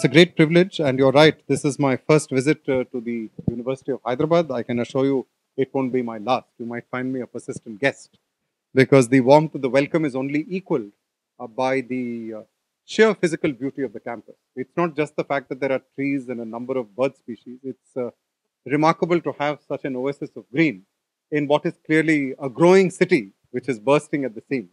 It's a great privilege, and you're right. This is my first visit uh, to the University of Hyderabad. I can assure you it won't be my last. You might find me a persistent guest because the warmth of the welcome is only equaled uh, by the uh, sheer physical beauty of the campus. It's not just the fact that there are trees and a number of bird species, it's uh, remarkable to have such an oasis of green in what is clearly a growing city which is bursting at the seams.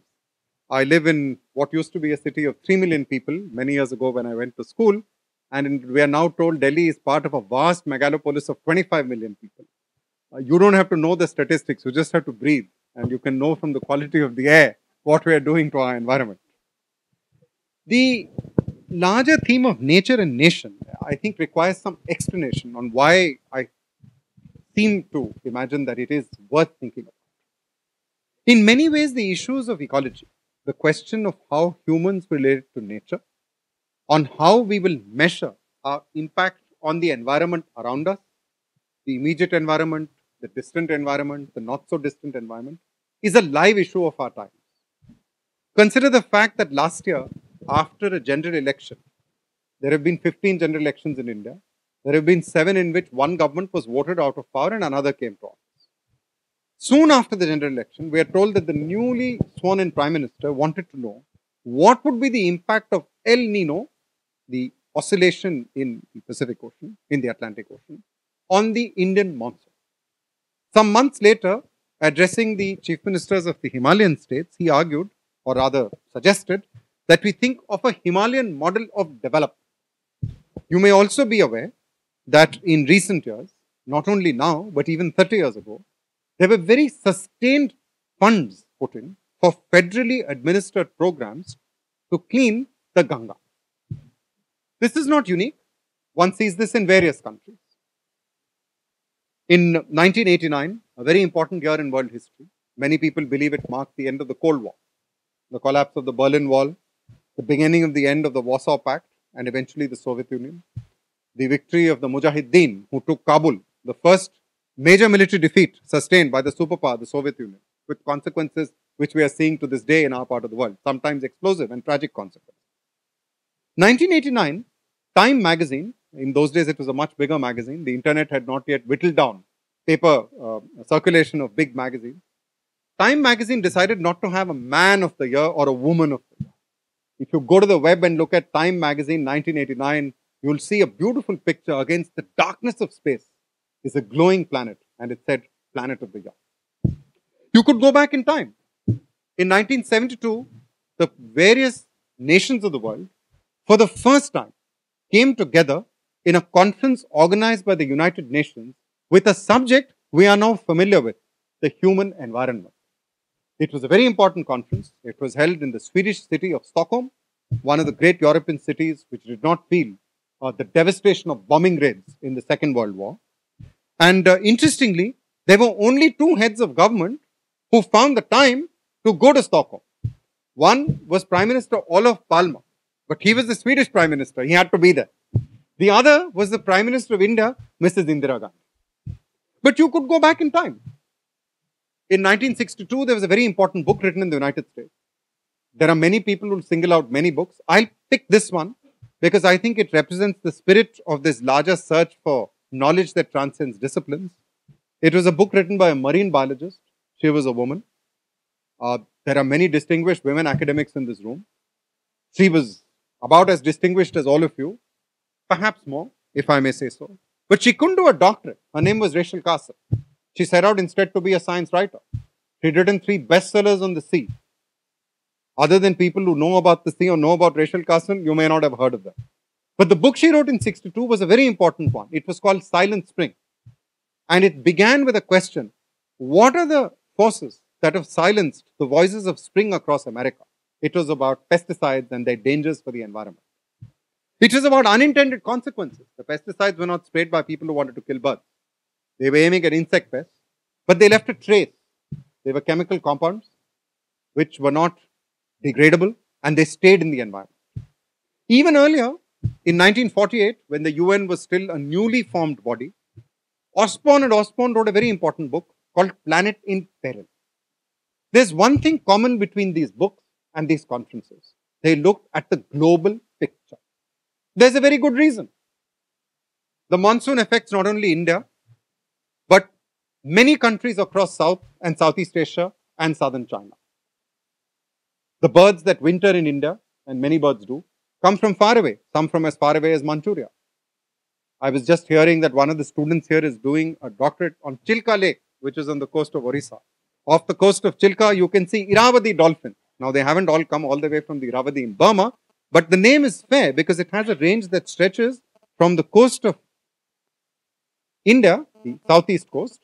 I live in what used to be a city of 3 million people many years ago when I went to school. And we are now told Delhi is part of a vast megalopolis of 25 million people. Uh, you don't have to know the statistics, you just have to breathe. And you can know from the quality of the air what we are doing to our environment. The larger theme of nature and nation, I think, requires some explanation on why I seem to imagine that it is worth thinking about. In many ways, the issues of ecology the question of how humans relate to nature, on how we will measure our impact on the environment around us, the immediate environment, the distant environment, the not so distant environment, is a live issue of our times. Consider the fact that last year, after a general election, there have been 15 general elections in India. There have been seven in which one government was voted out of power and another came to office. Soon after the general election, we are told that the newly sworn in prime minister wanted to know what would be the impact of El Nino, the oscillation in the Pacific Ocean, in the Atlantic Ocean, on the Indian monsoon. Some months later, addressing the chief ministers of the Himalayan states, he argued, or rather suggested, that we think of a Himalayan model of development. You may also be aware that in recent years, not only now, but even 30 years ago, there were very sustained funds put in for federally administered programs to clean the Ganga. This is not unique. One sees this in various countries. In 1989, a very important year in world history, many people believe it marked the end of the Cold War, the collapse of the Berlin Wall, the beginning of the end of the Warsaw Pact, and eventually the Soviet Union, the victory of the Mujahideen who took Kabul, the first major military defeat sustained by the superpower, the Soviet Union, with consequences which we are seeing to this day in our part of the world, sometimes explosive and tragic consequences. 1989, Time magazine, in those days it was a much bigger magazine, the internet had not yet whittled down paper uh, circulation of big magazines. Time magazine decided not to have a man of the year or a woman of the year. If you go to the web and look at Time magazine 1989, you'll see a beautiful picture against the darkness of space is a glowing planet, and it said planet of the year. You could go back in time. In 1972, the various nations of the world, for the first time, came together in a conference organized by the United Nations with a subject we are now familiar with the human environment. It was a very important conference. It was held in the Swedish city of Stockholm, one of the great European cities which did not feel uh, the devastation of bombing raids in the Second World War. And uh, interestingly, there were only two heads of government who found the time to go to Stockholm. One was Prime Minister Olof Palme, but he was the Swedish Prime Minister. He had to be there. The other was the Prime Minister of India, Mrs. Indira Gandhi. But you could go back in time. In 1962, there was a very important book written in the United States. There are many people who single out many books. I'll pick this one because I think it represents the spirit of this larger search for Knowledge That Transcends Disciplines. It was a book written by a marine biologist. She was a woman. Uh, there are many distinguished women academics in this room. She was about as distinguished as all of you, perhaps more, if I may say so. But she couldn't do a doctorate. Her name was Rachel Carson. She set out instead to be a science writer. She'd written three bestsellers on the sea. Other than people who know about the sea or know about Rachel Carson, you may not have heard of them. But the book she wrote in 62 was a very important one. It was called Silent Spring. And it began with a question What are the forces that have silenced the voices of spring across America? It was about pesticides and their dangers for the environment. It was about unintended consequences. The pesticides were not sprayed by people who wanted to kill birds, they were aiming at insect pests, but they left a trace. They were chemical compounds which were not degradable and they stayed in the environment. Even earlier, in 1948, when the UN was still a newly formed body, Osborne and Osborne wrote a very important book called Planet in Peril. There's one thing common between these books and these conferences. They looked at the global picture. There's a very good reason. The monsoon affects not only India, but many countries across South and Southeast Asia and Southern China. The birds that winter in India, and many birds do, come from far away, some from as far away as Manchuria. I was just hearing that one of the students here is doing a doctorate on Chilka Lake, which is on the coast of Orissa. Off the coast of Chilka, you can see Irrawaddy dolphins. Now, they haven't all come all the way from the Irrawaddy in Burma, but the name is fair because it has a range that stretches from the coast of India, the southeast coast,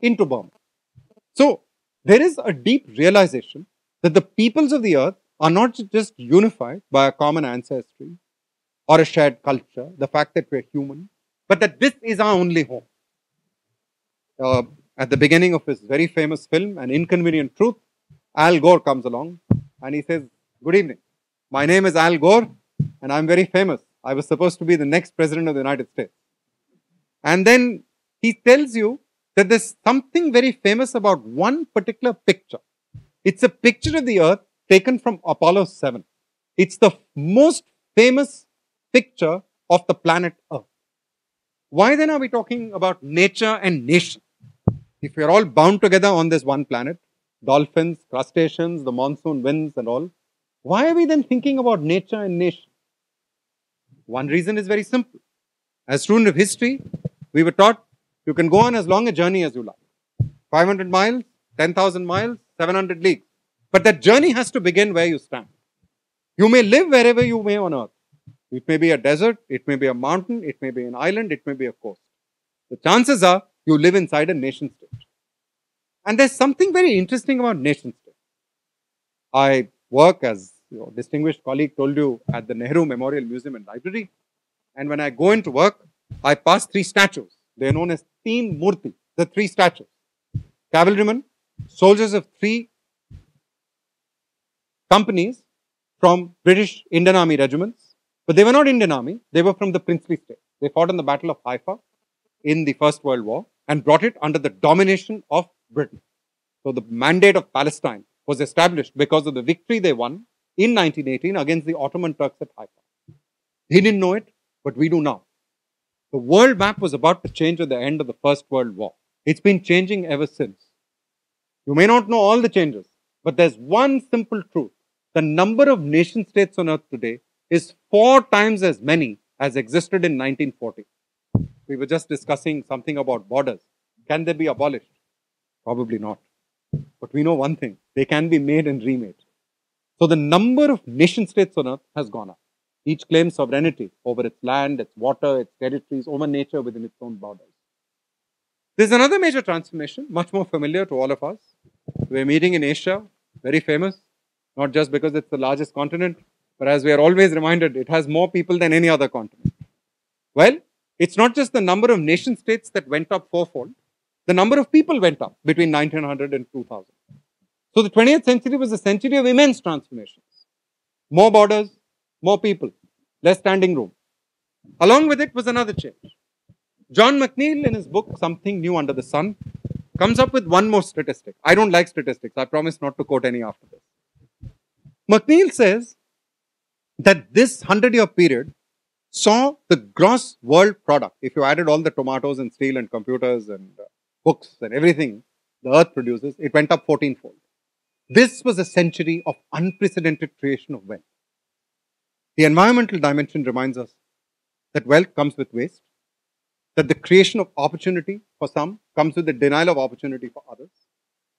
into Burma. So, there is a deep realization that the peoples of the earth are not just unified by a common ancestry or a shared culture, the fact that we're human, but that this is our only home. Uh, at the beginning of his very famous film, An Inconvenient Truth, Al Gore comes along and he says, Good evening. My name is Al Gore and I'm very famous. I was supposed to be the next president of the United States. And then he tells you that there's something very famous about one particular picture. It's a picture of the earth taken from Apollo 7. It's the most famous picture of the planet Earth. Why then are we talking about nature and nation? If we're all bound together on this one planet, dolphins, crustaceans, the monsoon winds, and all, why are we then thinking about nature and nation? One reason is very simple. As student of history, we were taught you can go on as long a journey as you like 500 miles, 10,000 miles, 700 leagues. But that journey has to begin where you stand. You may live wherever you may on earth. It may be a desert, it may be a mountain, it may be an island, it may be a coast. The chances are you live inside a nation state. And there's something very interesting about nation state. I work as your distinguished colleague told you at the Nehru Memorial Museum and Library. And when I go into work, I pass three statues. They're known as Teen Murti, the three statues. Cavalrymen, soldiers of three companies from British Indian Army regiments, but they were not Indian Army, they were from the princely state. They fought in the Battle of Haifa in the First World War and brought it under the domination of Britain. So the mandate of Palestine was established because of the victory they won in 1918 against the Ottoman Turks at Haifa. He didn't know it, but we do now. The world map was about to change at the end of the First World War. It's been changing ever since. You may not know all the changes, but there's one simple truth. The number of nation states on earth today is four times as many as existed in 1940. We were just discussing something about borders. Can they be abolished? Probably not. But we know one thing they can be made and remade. So the number of nation states on earth has gone up. Each claims sovereignty over its land, its water, its territories, over nature within its own borders. There's another major transformation, much more familiar to all of us. We're meeting in Asia, very famous, not just because it's the largest continent, but as we are always reminded, it has more people than any other continent. Well, it's not just the number of nation states that went up fourfold, the number of people went up between 1900 and 2000. So the 20th century was a century of immense transformations. More borders, more people, less standing room. Along with it was another change. John McNeill, in his book Something New Under the Sun, comes up with one more statistic. I don't like statistics. I promise not to quote any after this. McNeill says that this 100 year period saw the gross world product, if you added all the tomatoes and steel and computers and uh, books and everything the earth produces, it went up 14 fold. This was a century of unprecedented creation of wealth. The environmental dimension reminds us that wealth comes with waste, that the creation of opportunity for some comes with the denial of opportunity for others,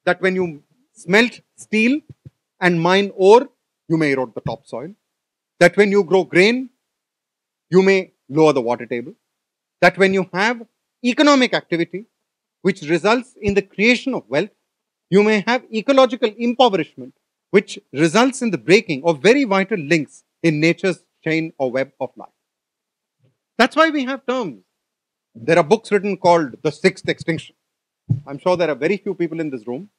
that when you smelt steel and mine ore, you may erode the topsoil, that when you grow grain, you may lower the water table, that when you have economic activity, which results in the creation of wealth, you may have ecological impoverishment, which results in the breaking of very vital links in nature's chain or web of life. That's why we have terms. There are books written called The Sixth Extinction. I'm sure there are very few people in this room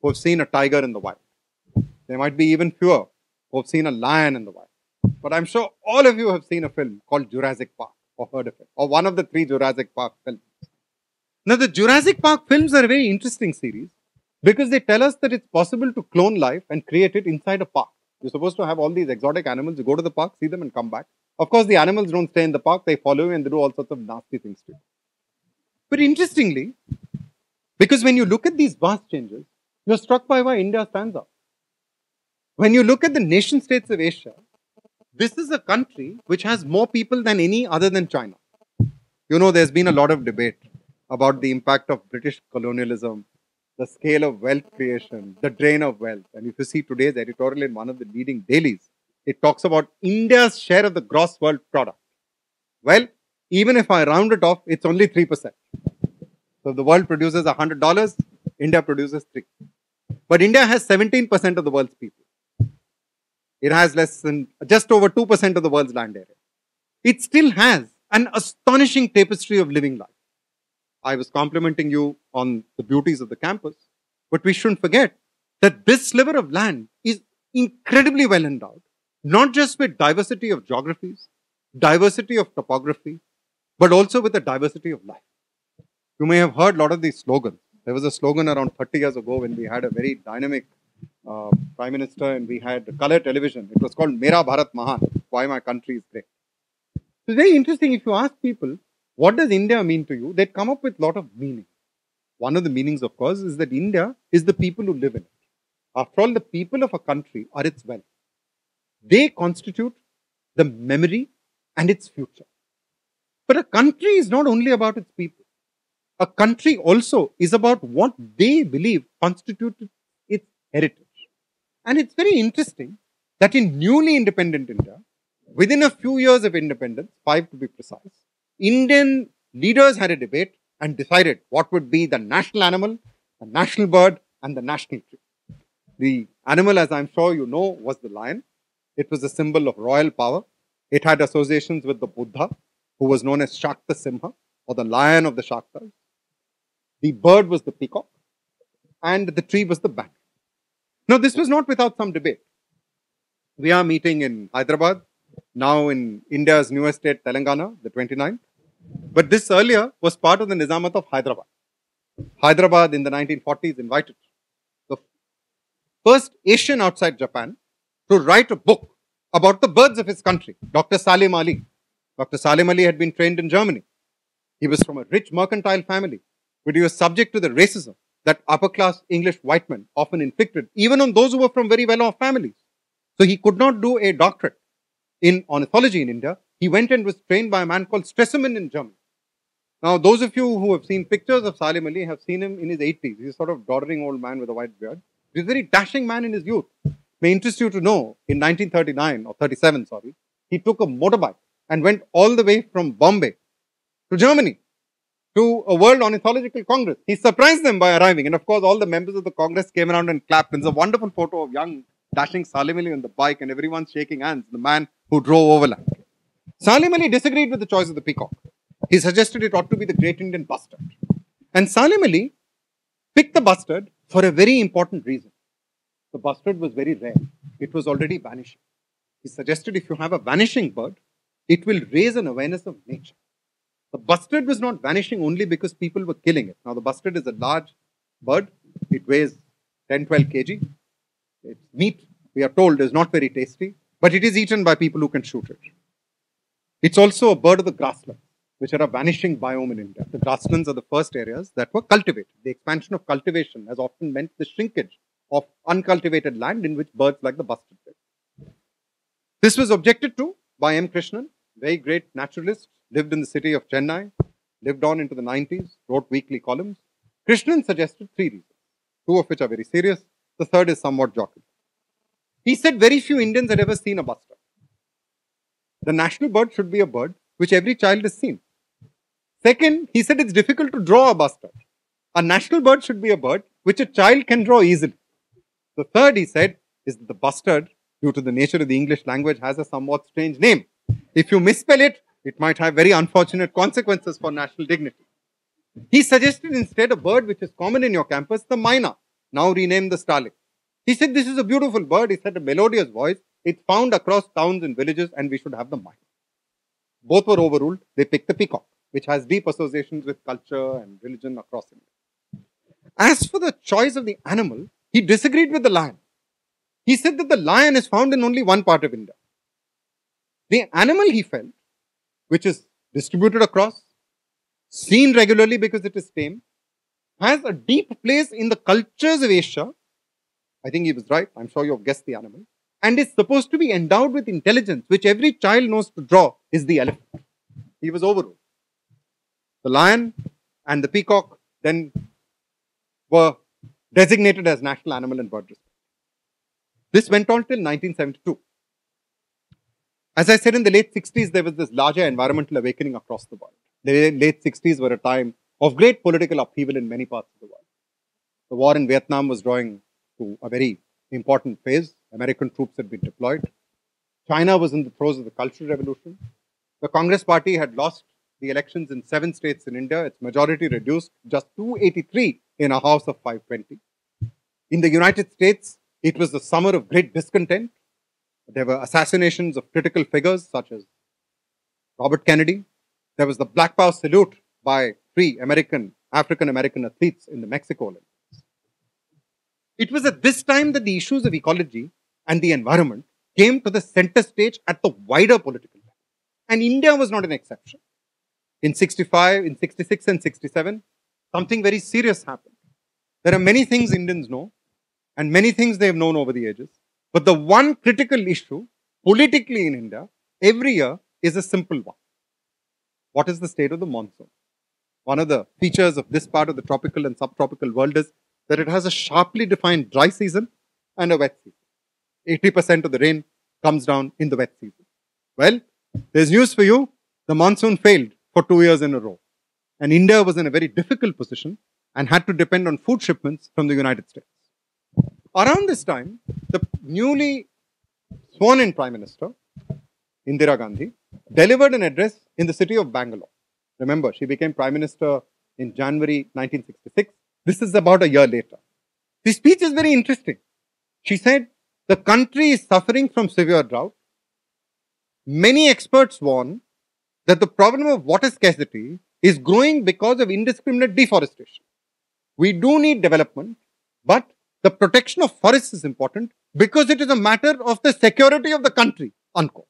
who have seen a tiger in the wild. There might be even fewer who have seen a lion in the wild. But I'm sure all of you have seen a film called Jurassic Park or heard of it, or one of the three Jurassic Park films. Now, the Jurassic Park films are a very interesting series because they tell us that it's possible to clone life and create it inside a park. You're supposed to have all these exotic animals. You go to the park, see them, and come back. Of course, the animals don't stay in the park, they follow you and they do all sorts of nasty things to you. But interestingly, because when you look at these vast changes, you're struck by why India stands out. When you look at the nation states of Asia, this is a country which has more people than any other than China. You know, there's been a lot of debate about the impact of British colonialism, the scale of wealth creation, the drain of wealth. And if you see today's editorial in one of the leading dailies, it talks about India's share of the gross world product. Well, even if I round it off, it's only 3%. So the world produces $100, India produces 3. But India has 17% of the world's people. It has less than just over 2% of the world's land area. It still has an astonishing tapestry of living life. I was complimenting you on the beauties of the campus, but we shouldn't forget that this sliver of land is incredibly well endowed, not just with diversity of geographies, diversity of topography, but also with the diversity of life. You may have heard a lot of these slogans. There was a slogan around 30 years ago when we had a very dynamic uh, prime minister and we had color television. It was called Mera Bharat Mahan, why my country is great. It's very interesting if you ask people, what does India mean to you? They'd come up with a lot of meaning. One of the meanings, of course, is that India is the people who live in it. After all, the people of a country are its wealth. They constitute the memory and its future. But a country is not only about its people. A country also is about what they believe constitutes its heritage. And it's very interesting that in newly independent India, within a few years of independence, five to be precise, Indian leaders had a debate and decided what would be the national animal, the national bird, and the national tree. The animal, as I'm sure you know, was the lion. It was a symbol of royal power. It had associations with the Buddha, who was known as Shakya Simha, or the lion of the Shakyas. The bird was the peacock, and the tree was the banyan. Now, this was not without some debate. We are meeting in Hyderabad, now in India's newest state, Telangana, the 29th. But this earlier was part of the Nizamat of Hyderabad. Hyderabad in the 1940s invited the first Asian outside Japan to write a book about the birds of his country, Dr. Salim Ali. Dr. Salim Ali had been trained in Germany. He was from a rich mercantile family, but he was subject to the racism that upper class English white men often inflicted, even on those who were from very well off families. So he could not do a doctorate in ornithology in India. He went and was trained by a man called Stresemann in Germany. Now, those of you who have seen pictures of Salim Ali have seen him in his 80s. He's a sort of doddering old man with a white beard. He's a very dashing man in his youth. May interest you to know, in 1939 or 37, sorry, he took a motorbike and went all the way from Bombay to Germany to a World Ornithological Congress. He surprised them by arriving, and of course, all the members of the Congress came around and clapped. And it's a wonderful photo of young dashing Salim Ali on the bike, and everyone's shaking hands. The man who drove overland. Salim Ali disagreed with the choice of the peacock. He suggested it ought to be the great Indian bustard. And Salim Ali picked the bustard for a very important reason. The bustard was very rare. It was already vanishing. He suggested if you have a vanishing bird, it will raise an awareness of nature. The bustard was not vanishing only because people were killing it. Now, the bustard is a large bird. It weighs 10 12 kg. Its meat, we are told, is not very tasty, but it is eaten by people who can shoot it. It's also a bird of the grasslands, which are a vanishing biome in India. The grasslands are the first areas that were cultivated. The expansion of cultivation has often meant the shrinkage of uncultivated land in which birds like the bustard live. This was objected to by M. Krishnan, a very great naturalist, lived in the city of Chennai, lived on into the 90s, wrote weekly columns. Krishnan suggested three reasons, two of which are very serious. The third is somewhat jocular. He said very few Indians had ever seen a bustard. The national bird should be a bird which every child has seen. Second, he said it's difficult to draw a bustard. A national bird should be a bird which a child can draw easily. The third, he said, is that the bustard, due to the nature of the English language, has a somewhat strange name. If you misspell it, it might have very unfortunate consequences for national dignity. He suggested instead a bird which is common in your campus, the myna, now renamed the starling. He said, This is a beautiful bird. He said, a melodious voice. It's found across towns and villages, and we should have the myna. Both were overruled. They picked the peacock, which has deep associations with culture and religion across India. As for the choice of the animal, he disagreed with the lion. He said that the lion is found in only one part of India. The animal he felt, which is distributed across, seen regularly because it is tame, has a deep place in the cultures of Asia. I think he was right. I'm sure you've guessed the animal. And is supposed to be endowed with intelligence, which every child knows to draw, is the elephant. He was overruled. The lion and the peacock then were designated as national animal and bird respect. This went on till 1972. As I said, in the late 60s, there was this larger environmental awakening across the world. The late 60s were a time of great political upheaval in many parts of the world. The war in Vietnam was drawing to a very important phase. American troops had been deployed. China was in the throes of the Cultural Revolution. The Congress Party had lost the elections in seven states in India, its majority reduced just 283 in a House of 520. In the United States, it was the summer of great discontent. There were assassinations of critical figures such as Robert Kennedy. There was the Black Power salute by three American, African American athletes in the Mexico Olympics. It was at this time that the issues of ecology and the environment came to the center stage at the wider political level. And India was not an exception. In 65, in 66 and 67, something very serious happened. There are many things Indians know and many things they have known over the ages. But the one critical issue politically in India every year is a simple one. What is the state of the monsoon? One of the features of this part of the tropical and subtropical world is that it has a sharply defined dry season and a wet season. 80% of the rain comes down in the wet season. Well, there's news for you. The monsoon failed for two years in a row. And India was in a very difficult position and had to depend on food shipments from the United States. Around this time, the newly sworn in Prime Minister, Indira Gandhi, delivered an address in the city of Bangalore. Remember, she became Prime Minister in January 1966. This is about a year later. The speech is very interesting. She said, The country is suffering from severe drought. Many experts warn that the problem of water scarcity is growing because of indiscriminate deforestation. We do need development, but the protection of forests is important because it is a matter of the security of the country. Unquote.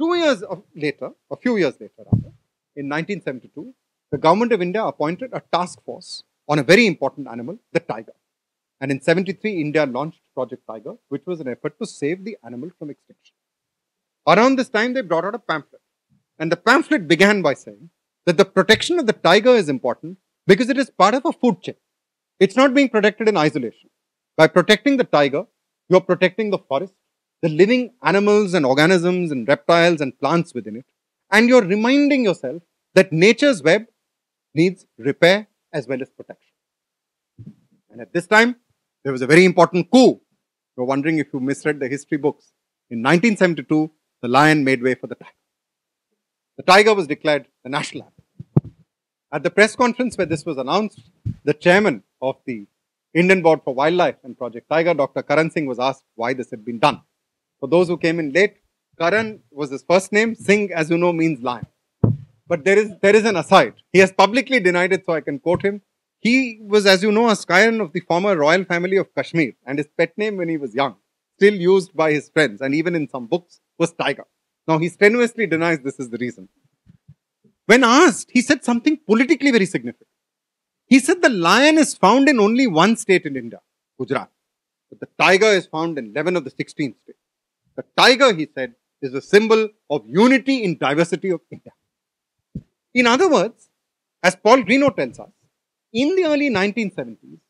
Two years later, a few years later, rather, in 1972, the government of India appointed a task force on a very important animal, the tiger. And in 73, India launched Project Tiger, which was an effort to save the animal from extinction. Around this time, they brought out a pamphlet and the pamphlet began by saying that the protection of the tiger is important because it is part of a food chain. It's not being protected in isolation. By protecting the tiger, you're protecting the forest, the living animals and organisms and reptiles and plants within it. And you're reminding yourself that nature's web needs repair as well as protection. And at this time, there was a very important coup. You're wondering if you misread the history books. In 1972, the lion made way for the tiger. The tiger was declared the national animal. At the press conference where this was announced, the chairman of the Indian Board for Wildlife and Project Tiger, Dr. Karan Singh, was asked why this had been done. For those who came in late, Karan was his first name. Singh, as you know, means lion. But there is, there is an aside. He has publicly denied it, so I can quote him. He was, as you know, a scion of the former royal family of Kashmir, and his pet name when he was young, still used by his friends and even in some books, was Tiger. Now, he strenuously denies this is the reason. When asked, he said something politically very significant. He said the lion is found in only one state in India, Gujarat. But the tiger is found in 11 of the 16 states. The tiger, he said, is a symbol of unity in diversity of India. In other words, as Paul Greenough tells us, in the early 1970s,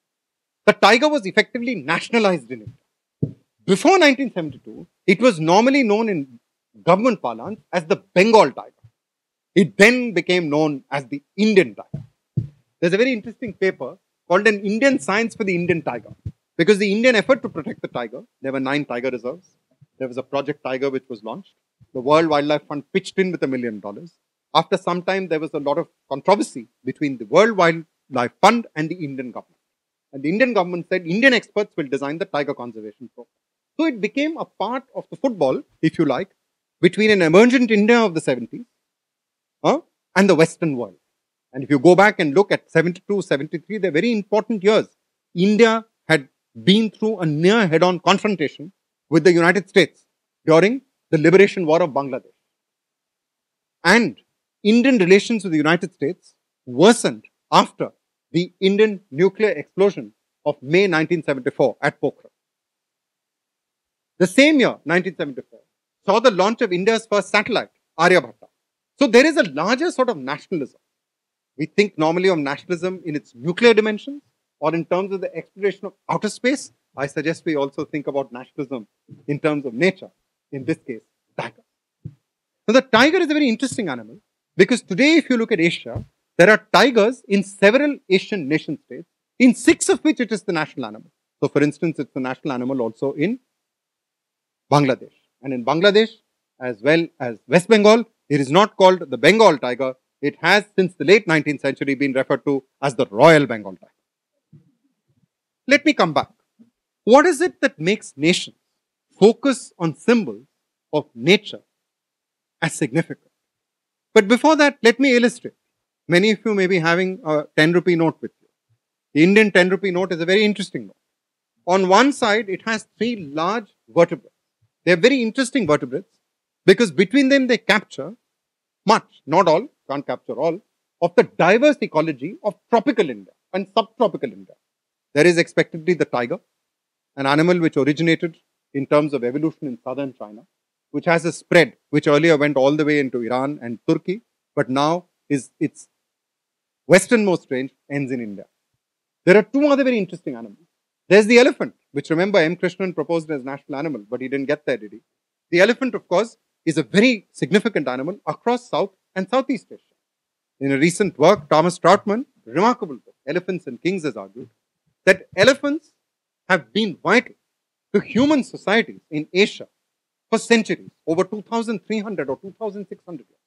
the tiger was effectively nationalized in India. Before 1972, it was normally known in government parlance as the Bengal tiger. It then became known as the Indian tiger. There's a very interesting paper called An Indian Science for the Indian Tiger. Because the Indian effort to protect the tiger, there were nine tiger reserves. There was a Project Tiger which was launched. The World Wildlife Fund pitched in with a million dollars. After some time, there was a lot of controversy between the World Wildlife Fund and the Indian government. And the Indian government said Indian experts will design the tiger conservation program. So it became a part of the football, if you like, between an emergent India of the 70s uh, and the Western world. And if you go back and look at 72, 73, they're very important years. India had been through a near head on confrontation with the United States during the liberation war of Bangladesh. And Indian relations with the United States worsened after the Indian nuclear explosion of May 1974 at Pokhran. The same year, 1974, saw the launch of India's first satellite, Aryabhatta. So there is a larger sort of nationalism. We think normally of nationalism in its nuclear dimensions or in terms of the exploration of outer space. I suggest we also think about nationalism in terms of nature, in this case, tiger. Now, the tiger is a very interesting animal because today, if you look at Asia, there are tigers in several Asian nation states, in six of which it is the national animal. So, for instance, it's the national animal also in Bangladesh. And in Bangladesh, as well as West Bengal, it is not called the Bengal tiger. It has, since the late 19th century, been referred to as the Royal Bengal tiger. Let me come back. What is it that makes nations focus on symbols of nature as significant? But before that, let me illustrate. Many of you may be having a 10 rupee note with you. The Indian 10 rupee note is a very interesting note. On one side, it has three large vertebrates. They are very interesting vertebrates because between them they capture much, not all, can't capture all, of the diverse ecology of tropical India and subtropical India. There is expectedly the tiger, an animal which originated in terms of evolution in southern China, which has a spread which earlier went all the way into Iran and Turkey, but now is its westernmost range ends in India. There are two other very interesting animals. There's the elephant, which remember M. Krishnan proposed as national animal, but he didn't get there, did he? The elephant, of course, is a very significant animal across South and Southeast Asia. In a recent work, Thomas Trautmann, remarkable book, Elephants and Kings, has argued that elephants have been vital to human societies in Asia for centuries, over 2,300 or 2,600 years.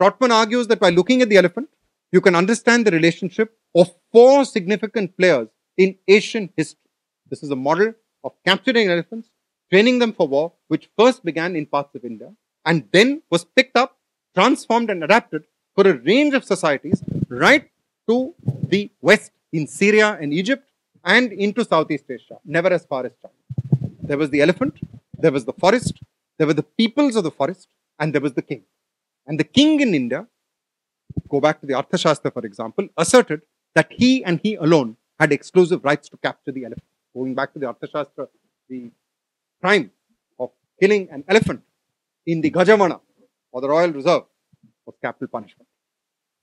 Trautmann argues that by looking at the elephant, you can understand the relationship of four significant players in Asian history. This is a model of capturing elephants, training them for war, which first began in parts of India and then was picked up, transformed, and adapted for a range of societies right to the west in Syria and Egypt and into Southeast Asia, never as far as China. There was the elephant, there was the forest, there were the peoples of the forest, and there was the king. And the king in India, go back to the Arthashastra, for example, asserted that he and he alone had exclusive rights to capture the elephant. Going back to the Arthashastra, the crime of killing an elephant in the Gajavana or the royal reserve was capital punishment.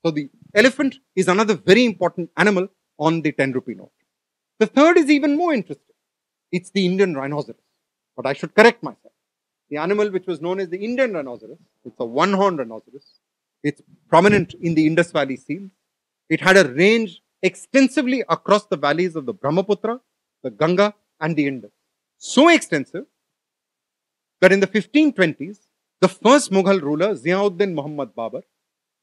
So the elephant is another very important animal on the 10 rupee note. The third is even more interesting. It's the Indian rhinoceros. But I should correct myself. The animal which was known as the Indian rhinoceros, it's a one horned rhinoceros. It's prominent in the Indus Valley seals. It had a range extensively across the valleys of the Brahmaputra, the Ganga, and the Indus. So extensive that in the 1520s, the first Mughal ruler, Ziauddin Muhammad Babur,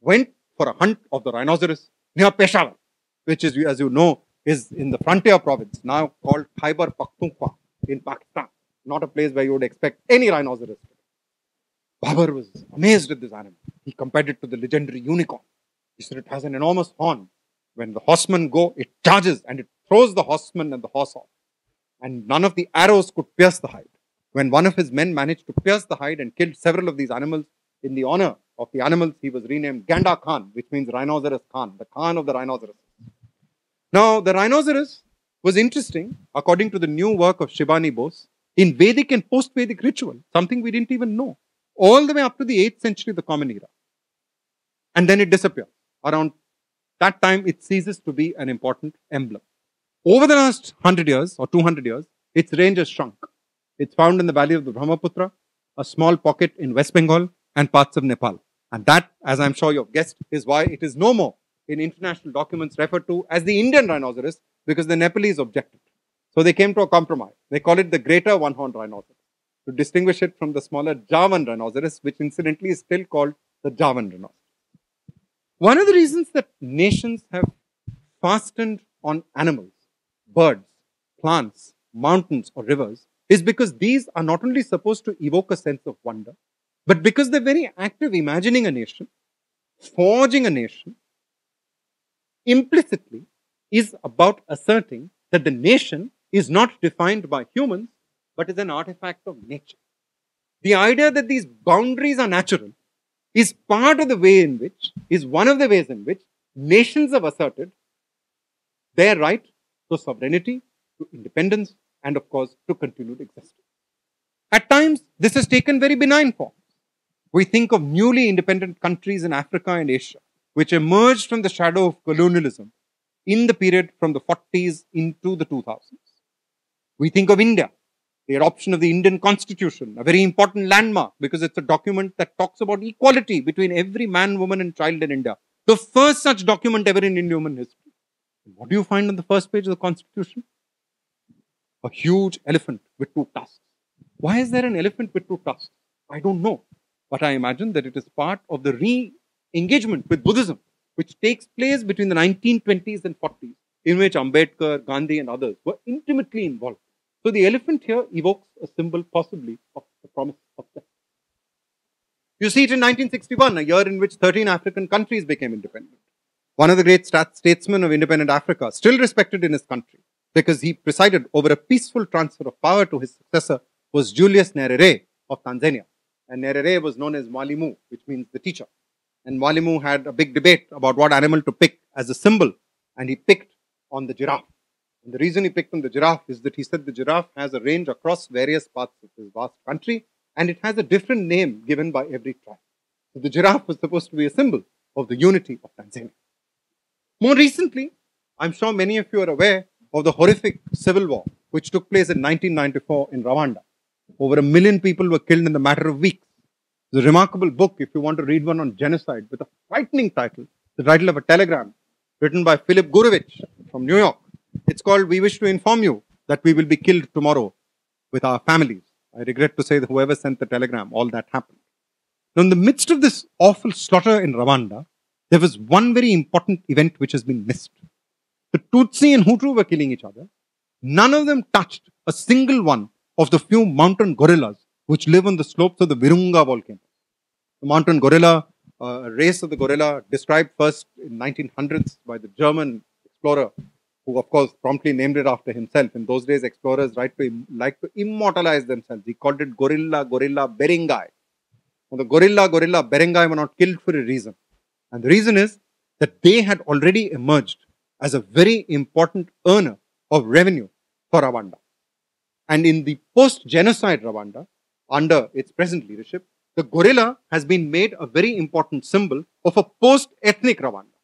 went for a hunt of the rhinoceros near Peshawar, which is, as you know, is in the frontier province, now called Khyber Pakhtunkhwa in Pakistan, not a place where you would expect any rhinoceros. Babur was amazed at this animal. He compared it to the legendary unicorn. He said it has an enormous horn. When the horsemen go, it charges and it throws the horseman and the horse off. And none of the arrows could pierce the hide. When one of his men managed to pierce the hide and killed several of these animals in the honor of the animals, he was renamed Ganda Khan, which means rhinoceros Khan, the Khan of the rhinoceros. Now, the rhinoceros was interesting, according to the new work of Shibani Bose, in Vedic and post Vedic ritual, something we didn't even know, all the way up to the 8th century, the Common Era. And then it disappeared. Around that time, it ceases to be an important emblem. Over the last 100 years or 200 years, its range has shrunk. It's found in the valley of the Brahmaputra, a small pocket in West Bengal, and parts of Nepal. And that, as I'm sure you've guessed, is why it is no more in international documents referred to as the Indian rhinoceros because the Nepalese objected. So they came to a compromise. They call it the greater one horned rhinoceros to distinguish it from the smaller Javan rhinoceros, which incidentally is still called the Javan rhinoceros. One of the reasons that nations have fastened on animals, birds, plants, mountains, or rivers is because these are not only supposed to evoke a sense of wonder, but because the very act of imagining a nation, forging a nation, implicitly is about asserting that the nation is not defined by humans, but is an artifact of nature. the idea that these boundaries are natural is part of the way in which, is one of the ways in which nations have asserted their right to sovereignty, to independence, and of course, to continued existence. At times, this has taken very benign forms. We think of newly independent countries in Africa and Asia, which emerged from the shadow of colonialism in the period from the 40s into the 2000s. We think of India, the adoption of the Indian constitution, a very important landmark because it's a document that talks about equality between every man, woman, and child in India. The first such document ever in Indian human history. What do you find on the first page of the constitution? A huge elephant with two tusks. Why is there an elephant with two tusks? I don't know. But I imagine that it is part of the re engagement with Buddhism, which takes place between the 1920s and 40s, in which Ambedkar, Gandhi, and others were intimately involved. So the elephant here evokes a symbol possibly of the promise of death. You see it in 1961, a year in which 13 African countries became independent. One of the great statesmen of independent Africa, still respected in his country because he presided over a peaceful transfer of power to his successor, was Julius Nyerere of Tanzania. And Nyerere was known as Mwalimu, which means the teacher. And Mwalimu had a big debate about what animal to pick as a symbol, and he picked on the giraffe. And the reason he picked on the giraffe is that he said the giraffe has a range across various parts of this vast country and it has a different name given by every tribe. So the giraffe was supposed to be a symbol of the unity of Tanzania. More recently, I'm sure many of you are aware of the horrific civil war which took place in 1994 in Rwanda. Over a million people were killed in the matter of weeks. It's a remarkable book if you want to read one on genocide with a frightening title, the title of a telegram written by Philip Gourevitch from New York. It's called We Wish to Inform You That We Will Be Killed Tomorrow with Our Families. I regret to say that whoever sent the telegram, all that happened. Now, in the midst of this awful slaughter in Rwanda, there was one very important event which has been missed. The Tutsi and Hutu were killing each other. None of them touched a single one of the few mountain gorillas which live on the slopes of the Virunga volcano. The mountain gorilla, uh, race of the gorilla, described first in 1900s by the German explorer who of course promptly named it after himself. In those days, explorers like to, like to immortalize themselves. He called it Gorilla, Gorilla, Beringei. Now, the Gorilla, Gorilla, Beringei were not killed for a reason. And the reason is that they had already emerged as a very important earner of revenue for Rwanda. And in the post-genocide Rwanda, under its present leadership, the gorilla has been made a very important symbol of a post-ethnic Rwanda.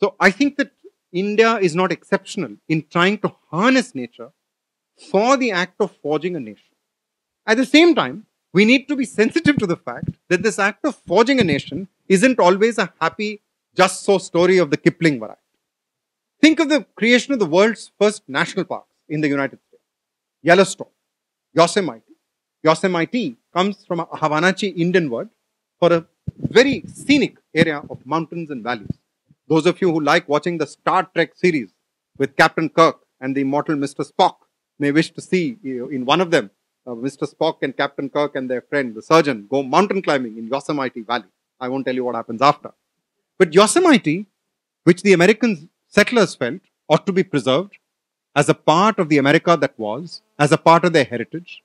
So I think that India is not exceptional in trying to harness nature for the act of forging a nation. At the same time, we need to be sensitive to the fact that this act of forging a nation isn't always a happy, just so story of the Kipling variety. Think of the creation of the world's first national parks in the United States Yellowstone, Yosemite. Yosemite comes from a Ahwahneechee Indian word for a very scenic area of mountains and valleys. Those of you who like watching the Star Trek series with Captain Kirk and the immortal Mr. Spock may wish to see in one of them uh, Mr. Spock and Captain Kirk and their friend, the surgeon, go mountain climbing in Yosemite Valley. I won't tell you what happens after. But Yosemite, which the American settlers felt ought to be preserved as a part of the America that was, as a part of their heritage,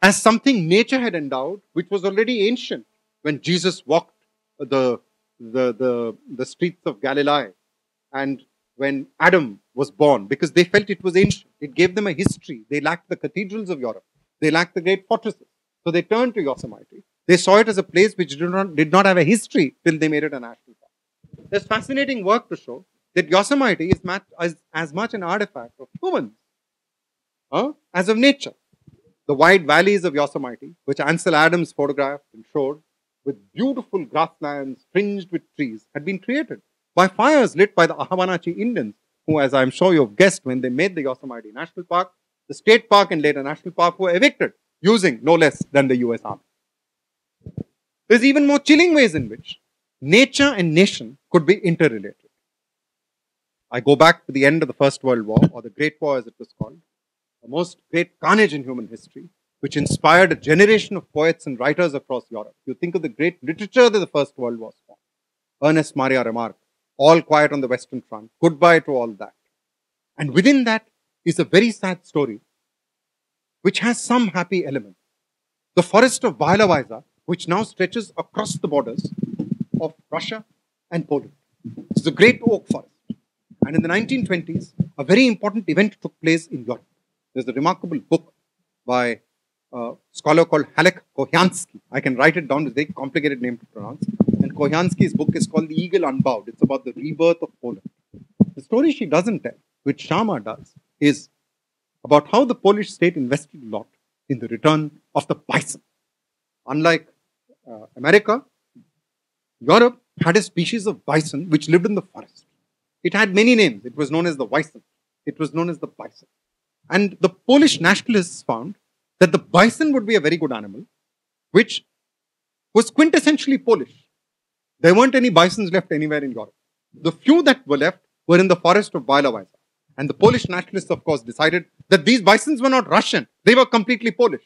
as something nature had endowed, which was already ancient when Jesus walked the the, the, the streets of Galilee and when Adam was born because they felt it was ancient. It gave them a history. They lacked the cathedrals of Europe. They lacked the great fortresses. So they turned to Yosemite. They saw it as a place which did not, did not have a history till they made it a national park. There's fascinating work to show that Yosemite is as, as much an artifact of humans huh, as of nature. The wide valleys of Yosemite, which Ansel Adams photographed and showed, with beautiful grasslands fringed with trees had been created by fires lit by the Ahwahneechee Indians, who, as I'm sure you've guessed, when they made the Yosemite National Park, the state park and later national park were evicted using no less than the US Army. There's even more chilling ways in which nature and nation could be interrelated. I go back to the end of the First World War, or the Great War as it was called, the most great carnage in human history, which inspired a generation of poets and writers across Europe. You think of the great literature that the First World War spawned. Ernest Maria Remarque, All Quiet on the Western Front, Goodbye to All That. And within that is a very sad story, which has some happy elements. the forest of Bialowieza, which now stretches across the borders of Russia and Poland. It's a great oak forest. And in the 1920s, a very important event took place in Europe. There's a remarkable book by a scholar called Halik Kochanski. I can write it down, it's a very complicated name to pronounce. And Kochanski's book is called The Eagle Unbowed. It's about the rebirth of Poland. The story she doesn't tell, which Schama does, is about how the Polish state invested a lot in the return of the bison. Unlike uh, America, Europe had a species of bison which lived in the forest. It had many names. It was known as the bison. It was known as the bison. And the Polish nationalists found that the bison would be a very good animal, which was quintessentially Polish. There weren't any bisons left anywhere in Europe. The few that were left were in the forest of Bialowieza. And the Polish nationalists, of course, decided that these bisons were not Russian. They were completely Polish.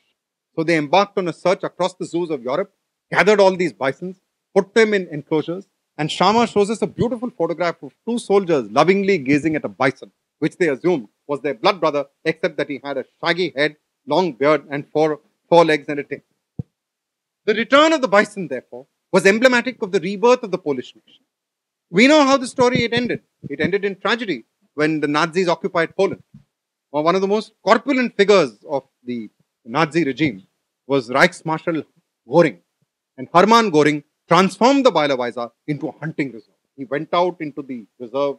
So they embarked on a search across the zoos of Europe, gathered all these bisons, put them in enclosures, and Schama shows us a beautiful photograph of two soldiers lovingly gazing at a bison, which they assumed was their blood brother, except that he had a shaggy head, long beard, and four, four legs and a tail. The return of the bison, therefore, was emblematic of the rebirth of the Polish nation. We know how the story it ended. It ended in tragedy when the Nazis occupied Poland. One of the most corpulent figures of the Nazi regime was Reichsmarshal Göring. And Hermann Göring transformed the Bialowieza into a hunting reserve. He went out into the reserve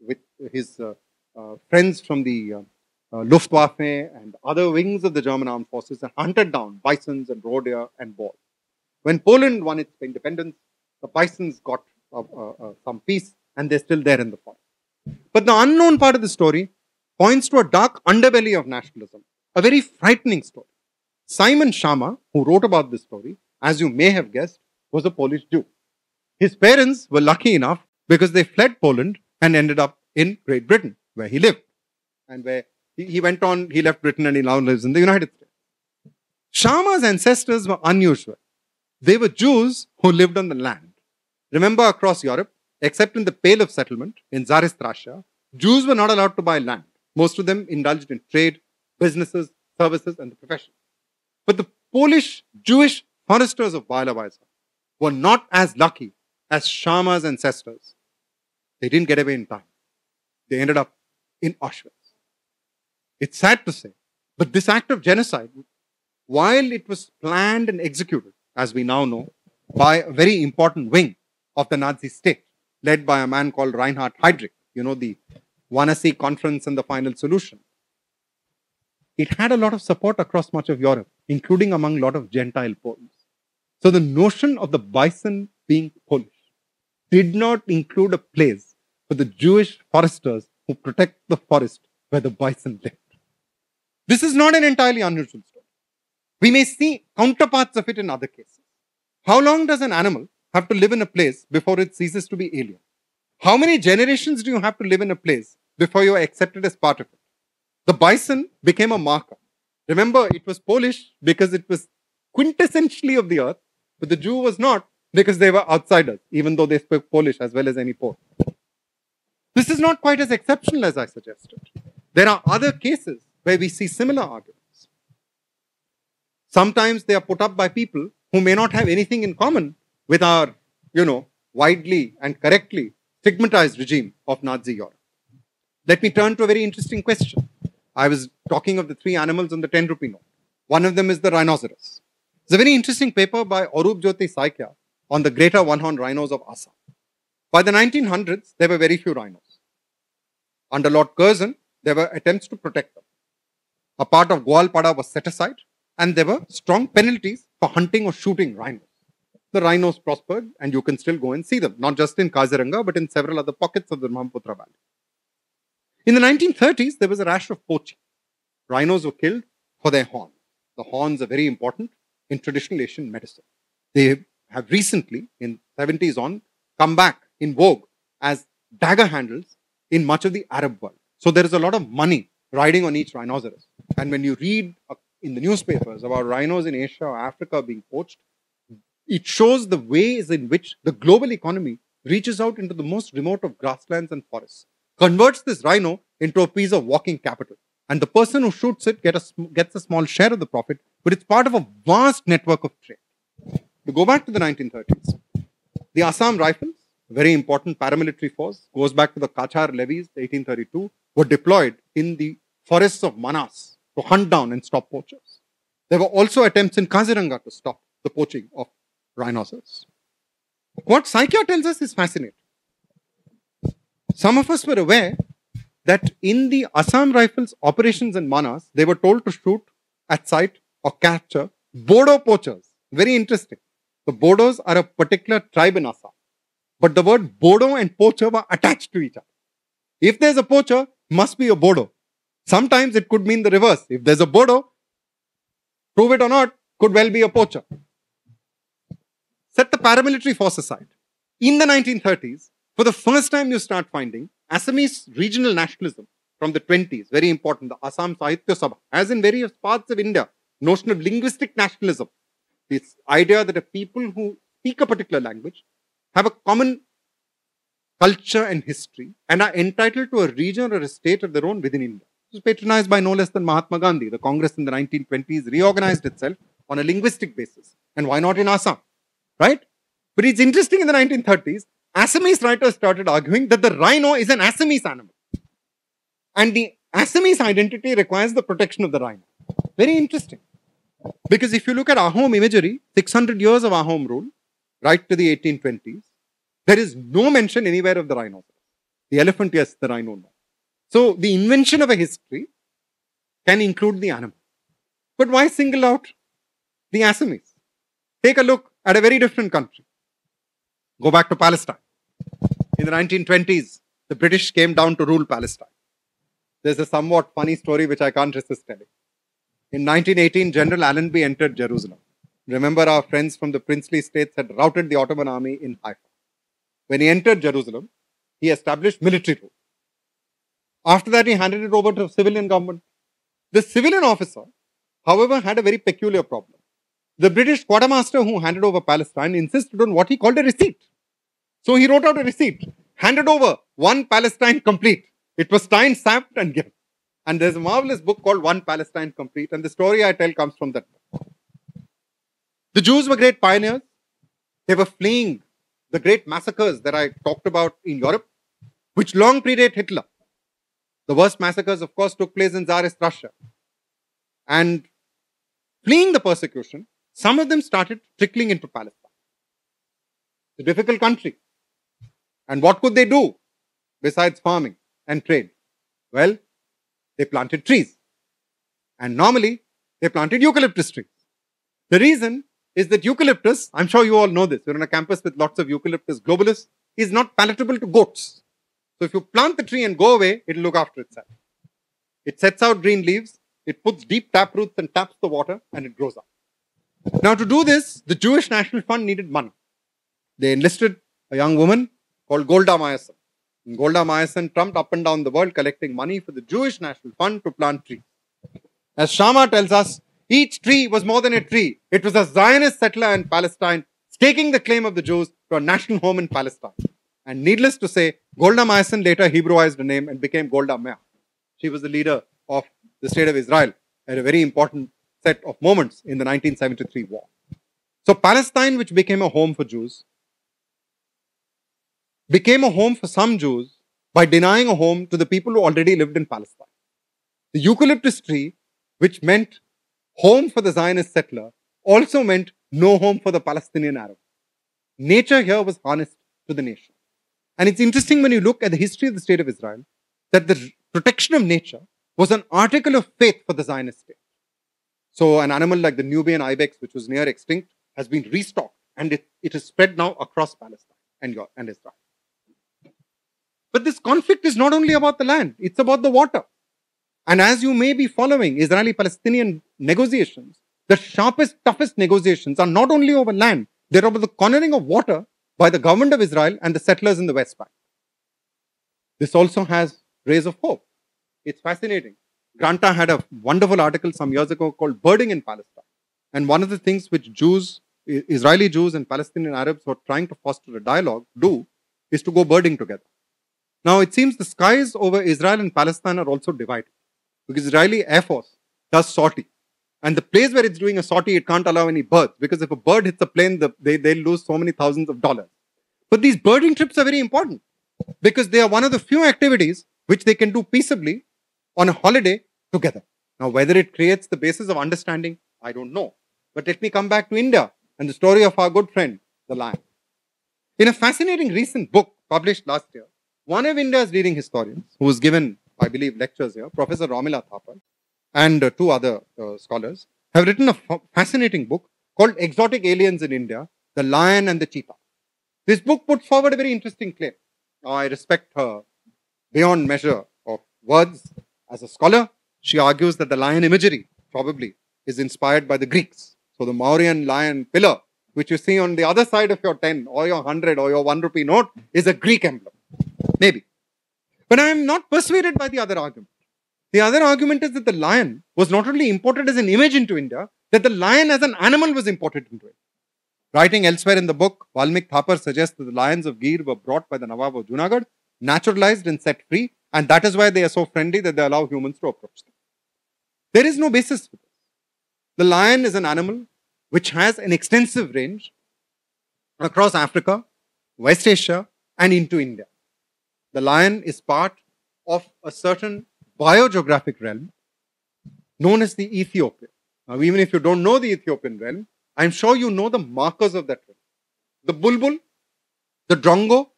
with his uh, uh, friends from the uh, Luftwaffe and other wings of the German armed forces and hunted down bisons and roe deer and boars. When Poland won its independence, the bisons got uh, uh, some peace and they're still there in the forest. But the unknown part of the story points to a dark underbelly of nationalism, a very frightening story. Simon Schama, who wrote about this story, as you may have guessed, was a Polish Jew. His parents were lucky enough because they fled Poland and ended up in Great Britain, where he lived. And where he, went on, he left Britain and he now lives in the United States. Schama's ancestors were unusual. They were Jews who lived on the land. Remember, across Europe, except in the Pale of Settlement in Tsarist Russia, Jews were not allowed to buy land. Most of them indulged in trade, businesses, services, and the professions. But the Polish Jewish foresters of Bialowieza were not as lucky as Schama's ancestors. They didn't get away in time. They ended up in Auschwitz. It's sad to say, but this act of genocide, while it was planned and executed, as we now know, by a very important wing of the Nazi state, led by a man called Reinhard Heydrich, you know, the Wannsee Conference and the Final Solution. It had a lot of support across much of Europe, including among a lot of Gentile Poles. So the notion of the bison being Polish did not include a place for the Jewish foresters who protect the forest where the bison lived. This is not an entirely unusual story. We may see counterparts of it in other cases. How long does an animal have to live in a place before it ceases to be alien? How many generations do you have to live in a place before you are accepted as part of it? The bison became a marker. Remember, it was Polish because it was quintessentially of the earth but the Jew was not because they were outsiders, even though they spoke Polish as well as any Pole. This is not quite as exceptional as I suggested. There are other cases where we see similar arguments. Sometimes they are put up by people who may not have anything in common with our, you know, widely and correctly stigmatized regime of Nazi Europe. Let me turn to a very interesting question. I was talking of the three animals on the 10 rupee note. One of them is the rhinoceros. It's a very interesting paper by Arup Jyoti Saikia on the greater one-horned rhinos of Assam. By the 1900s, there were very few rhinos. Under Lord Curzon, there were attempts to protect them. A part of Goalpara was set aside, and there were strong penalties for hunting or shooting rhinos. The rhinos prospered, and you can still go and see them, not just in Kaziranga, but in several other pockets of the Brahmaputra Valley. In the 1930s, there was a rash of poaching. Rhinos were killed for their horns. The horns are very important in traditional Asian medicine. They have recently, in 70s on, come back in vogue as dagger handles in much of the Arab world. So there is a lot of money riding on each rhinoceros. And when you read uh, in the newspapers about rhinos in Asia or Africa being poached, it shows the ways in which the global economy reaches out into the most remote of grasslands and forests, converts this rhino into a piece of walking capital. And the person who shoots it get a, gets a small share of the profit, but it's part of a vast network of trade. To go back to the 1930s, the Assam Rifles, very important paramilitary force, goes back to the Cachar levies, 1832, were deployed in the forests of Manas to hunt down and stop poachers. There were also attempts in Kaziranga to stop the poaching of rhinoceros. What Saikia tells us is fascinating. Some of us were aware that in the Assam Rifles operations in Manas, they were told to shoot at sight or capture Bodo poachers. Very interesting. The Bodos are a particular tribe in Assam. But the word Bodo and poacher were attached to each other. If there's a poacher, must be a Bodo. Sometimes it could mean the reverse. If there's a Bodo, prove it or not, could well be a poacher. Set the paramilitary force aside. In the 1930s, for the first time, you start finding Assamese regional nationalism from the 20s, very important, the Assam Sahitya Sabha, as in various parts of India, notion of linguistic nationalism, this idea that a people who speak a particular language have a common culture and history and are entitled to a region or a state of their own within India. Was patronized by no less than Mahatma Gandhi. The Congress in the 1920s reorganized itself on a linguistic basis. And why not in Assam? Right? But it's interesting in the 1930s, Assamese writers started arguing that the rhino is an Assamese animal. And the Assamese identity requires the protection of the rhino. Very interesting. Because if you look at Ahom imagery, 600 years of Ahom rule, right to the 1820s, there is no mention anywhere of the rhinoceros. The elephant, yes, the rhino, no. So the invention of a history can include the animal. But why single out the Assamese? Take a look at a very different country. Go back to Palestine. In the 1920s, the British came down to rule Palestine. There's a somewhat funny story which I can't resist telling. In 1918, General Allenby entered Jerusalem. Remember, our friends from the princely states had routed the Ottoman army in Haifa. When he entered Jerusalem, he established military rule. After that, he handed it over to the civilian government. The civilian officer, however, had a very peculiar problem. The British quartermaster who handed over Palestine insisted on what he called a receipt. So he wrote out a receipt, handed over one Palestine complete. It was signed, stamped, and given. And there's a marvelous book called One Palestine Complete, and the story I tell comes from that. The Jews were great pioneers. They were fleeing the great massacres that I talked about in Europe, which long predate Hitler. The worst massacres, of course, took place in Tsarist Russia. And fleeing the persecution, some of them started trickling into Palestine. It's a difficult country. And what could they do besides farming and trade? Well, they planted trees. And normally, they planted eucalyptus trees. The reason is that eucalyptus, I'm sure you all know this, we're on a campus with lots of eucalyptus globulus, is not palatable to goats. So if you plant the tree and go away, it'll look after itself. It sets out green leaves, it puts deep tap roots and taps the water, and it grows up. Now, to do this, the Jewish National Fund needed money. They enlisted a young woman called Golda Meyerson. Golda Meyerson trumped up and down the world collecting money for the Jewish National Fund to plant trees. As Schama tells us, each tree was more than a tree. It was a Zionist settler in Palestine staking the claim of the Jews to a national home in Palestine. And needless to say, Golda Meyerson later Hebraized the name and became Golda Meir. She was the leader of the state of Israel at a very important set of moments in the 1973 war. So Palestine, which became a home for Jews, became a home for some Jews by denying a home to the people who already lived in Palestine. The eucalyptus tree, which meant home for the Zionist settler, also meant no home for the Palestinian Arab. Nature here was harnessed to the nation. And it's interesting when you look at the history of the state of Israel that the protection of nature was an article of faith for the Zionist state. So, an animal like the Nubian ibex, which was near extinct, has been restocked and it, it is spread now across Palestine and, and Israel. But this conflict is not only about the land, it's about the water. And as you may be following Israeli Palestinian negotiations, the sharpest, toughest negotiations are not only over land, they're over the cornering of water by the government of Israel and the settlers in the West Bank. This also has rays of hope. It's fascinating. Granta had a wonderful article some years ago called Birding in Palestine. And one of the things which Jews, Israeli Jews and Palestinian Arabs who are trying to foster a dialogue do is to go birding together. Now, it seems the skies over Israel and Palestine are also divided. because Israeli Air Force does sortie. And the place where it's doing a sortie, it can't allow any birds because if a bird hits a plane, the, they, they'll lose so many thousands of dollars. But these birding trips are very important because they are one of the few activities which they can do peaceably on a holiday together. Now, whether it creates the basis of understanding, I don't know. But let me come back to India and the story of our good friend, the lion. In a fascinating recent book published last year, one of India's leading historians, who was given, I believe, lectures here, Professor Romila Thapar, and uh, two other uh, scholars, have written a fascinating book called Exotic Aliens in India The Lion and the Cheetah. This book puts forward a very interesting claim. I respect her beyond measure of words as a scholar. She argues that the lion imagery probably is inspired by the Greeks. So the Mauryan lion pillar, which you see on the other side of your 10 or your 100 or your 1 rupee note, is a Greek emblem. Maybe. But I am not persuaded by the other argument. The other argument is that the lion was not only imported as an image into India, that the lion as an animal was imported into it. Writing elsewhere in the book, Valmik Thapar suggests that the lions of Gir were brought by the Nawab of Junagadh, naturalized and set free, and that is why they are so friendly that they allow humans to approach them. There is no basis for this. The lion is an animal which has an extensive range across Africa, West Asia, and into India. The lion is part of a certain biogeographic realm known as the Ethiopia. Now, even if you don't know the Ethiopian realm, I'm sure you know the markers of that realm. The bulbul, the drongo,